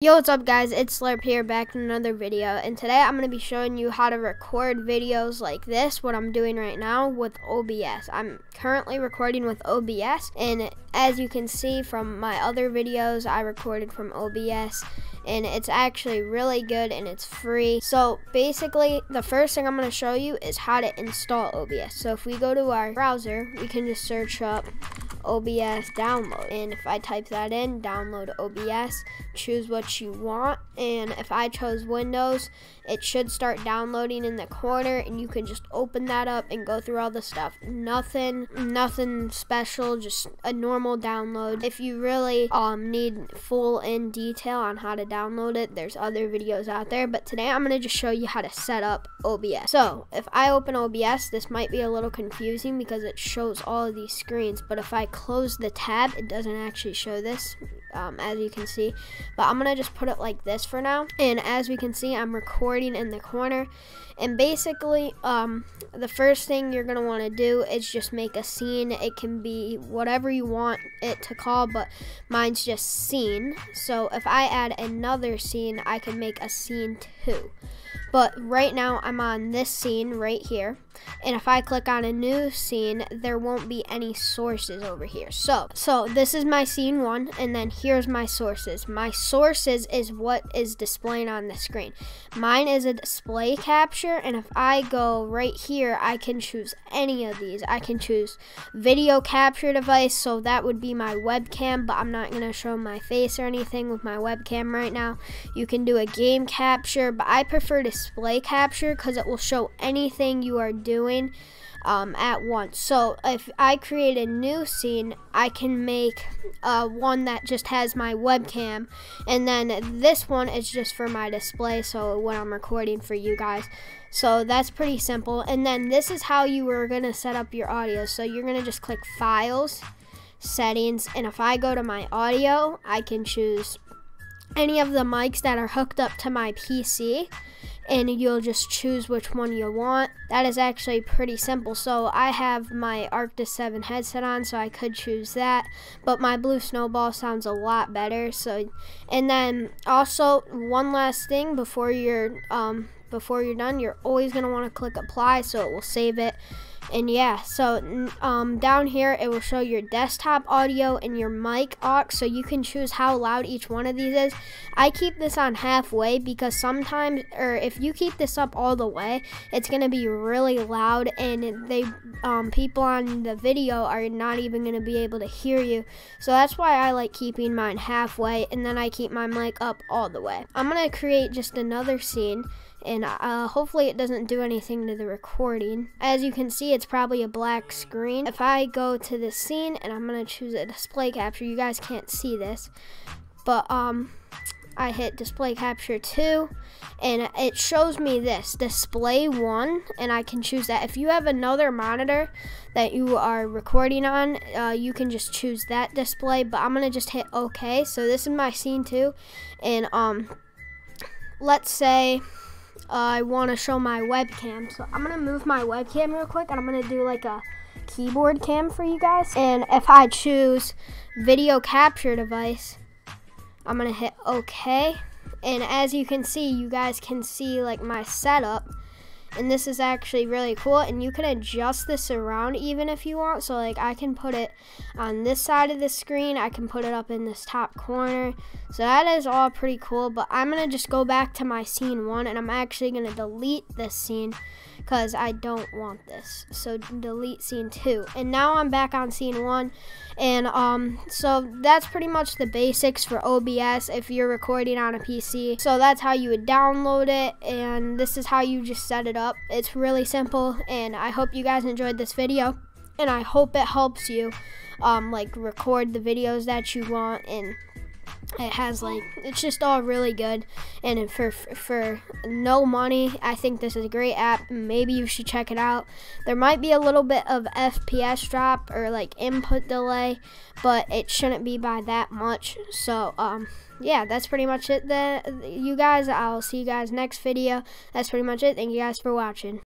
Yo, what's up guys? It's Slurp here back in another video and today I'm going to be showing you how to record videos like this, what I'm doing right now with OBS. I'm currently recording with OBS and as you can see from my other videos I recorded from OBS and it's actually really good and it's free. So basically the first thing I'm going to show you is how to install OBS. So if we go to our browser we can just search up OBS download. And if I type that in, download OBS, choose what you want. And if I chose Windows, it should start downloading in the corner and you can just open that up and go through all the stuff. Nothing, nothing special, just a normal download. If you really um, need full in detail on how to download it, there's other videos out there. But today I'm going to just show you how to set up OBS. So if I open OBS, this might be a little confusing because it shows all of these screens. But if I close the tab, it doesn't actually show this, um, as you can see. But I'm going to just put it like this for now. And as we can see, I'm recording in the corner. And basically, um, the first thing you're going to want to do is just make a scene. It can be whatever you want it to call, but mine's just scene. So if I add another scene, I can make a scene two. But right now I'm on this scene right here. And if I click on a new scene, there won't be any sources over here. So, so this is my scene one, and then here's my sources. My sources is what is displaying on the screen. Mine is a display capture, and if I go right here, I can choose any of these. I can choose video capture device, so that would be my webcam, but I'm not gonna show my face or anything with my webcam right now. You can do a game capture, but I prefer to display capture because it will show anything you are doing um, at once. So if I create a new scene, I can make uh, one that just has my webcam, and then this one is just for my display. So when I'm recording for you guys. So that's pretty simple. And then this is how you are gonna set up your audio. So you're gonna just click Files, Settings, and if I go to my audio, I can choose any of the mics that are hooked up to my PC and you'll just choose which one you want. That is actually pretty simple. So I have my Arctis 7 headset on, so I could choose that. But my Blue Snowball sounds a lot better. So, and then also one last thing before you're um, before you're done, you're always gonna want to click apply, so it will save it. And yeah so um, down here it will show your desktop audio and your mic aux so you can choose how loud each one of these is. I keep this on halfway because sometimes or if you keep this up all the way it's gonna be really loud and they um, people on the video are not even gonna be able to hear you. So that's why I like keeping mine halfway and then I keep my mic up all the way. I'm gonna create just another scene and uh, hopefully it doesn't do anything to the recording. As you can see, it's probably a black screen. If I go to the scene and I'm gonna choose a display capture, you guys can't see this, but um, I hit display capture 2 and it shows me this display 1 and I can choose that if you have another monitor that you are recording on uh, you can just choose that display but I'm gonna just hit OK so this is my scene 2 and um let's say I want to show my webcam. So I'm going to move my webcam real quick and I'm going to do like a keyboard cam for you guys. And if I choose video capture device, I'm going to hit OK. And as you can see, you guys can see like my setup and this is actually really cool and you can adjust this around even if you want. So like I can put it on this side of the screen I can put it up in this top corner. So that is all pretty cool but I'm gonna just go back to my scene one and I'm actually gonna delete this scene because I don't want this. So delete scene two. And now I'm back on scene one. And um, so that's pretty much the basics for OBS if you're recording on a PC. So that's how you would download it. And this is how you just set it up. It's really simple. And I hope you guys enjoyed this video. And I hope it helps you um, like record the videos that you want and it has like it's just all really good. And for for no money i think this is a great app. Maybe you should check it out. There might be a little bit of fps drop or like input delay but it shouldn't be by that much. So um yeah that's pretty much it. Then you guys i'll see you guys next video. That's pretty much it. Thank you guys for watching